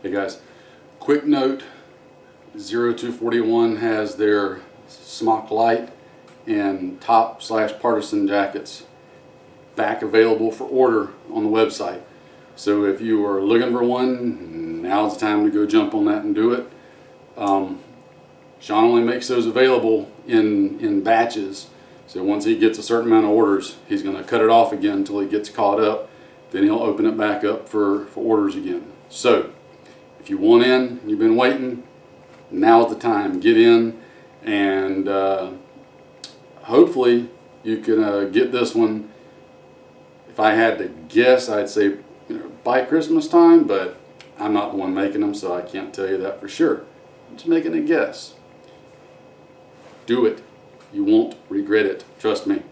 Hey guys, quick note, 0241 has their Smock Lite and top slash partisan jackets back available for order on the website. So if you are looking for one, now's the time to go jump on that and do it. Um, Sean only makes those available in, in batches. So once he gets a certain amount of orders, he's going to cut it off again until he gets caught up. Then he'll open it back up for, for orders again. So if you want in, you've been waiting, now's the time. Get in and uh, hopefully you can uh, get this one. If I had to guess, I'd say you know, by Christmas time, but I'm not the one making them, so I can't tell you that for sure. I'm just making a guess. Do it. You won't regret it. Trust me.